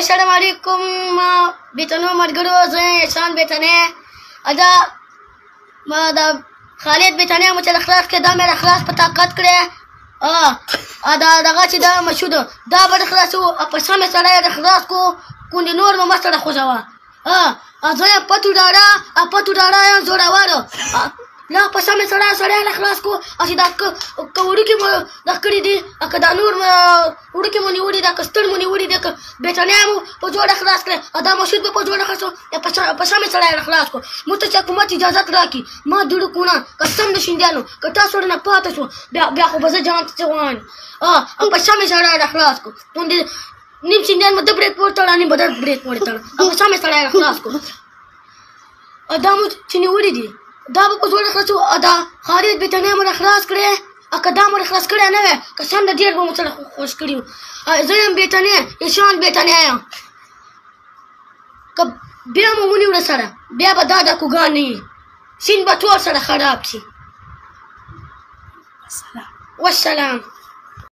السلام علیکم بیتنو مرګرو زه احسان بیتنه ادا ما دا خالد بیتنه مو چې د خلاص کې دا مې د خلاص په طاقت کړې ا دا دغه چې دا مشهود دا به د خلاص او په سمه سره د خلاص کو کوند نور مو مسره خوځوا زویه پتو ډاړه پتو ډاړه یم زورور لا په سمې سړی سړی له خلاص کو او چې دا که وړوکي مو د کړي دي که دا نور وړوکي مو نیولي دا که ستړ مو نیولي دی که بېټنی مو په جوړه خلاص کړی او دا مسجد به په جوړه خلاصو په سمې سړی له خلاص کو موږ ته چې حکومت اجازت راکړي ما دوړو کونه قسم د شیندیانو که تاسو نه پاتې شو بیا بیا خو به زه جان ته څه وایم او په سمې سړی له خلاص کو نیم سینډیان مو د بریک پورته وړه نیم بدر بریک پورې تړ او سمې سړی خلاص کو ادا مو چې نیولې دي دا به په زور خلاصو ادا خالد به تنه مر خلاص کړي اقدام مر خلاص کړي نه وي قسم د ډیر به مو سره خوش کړیو زه هم به تنه ایشان به تنه یم کب بیا مو ونی ور سره بیا به دا د کوګان نه سین به ټول سره خراب شي والسلام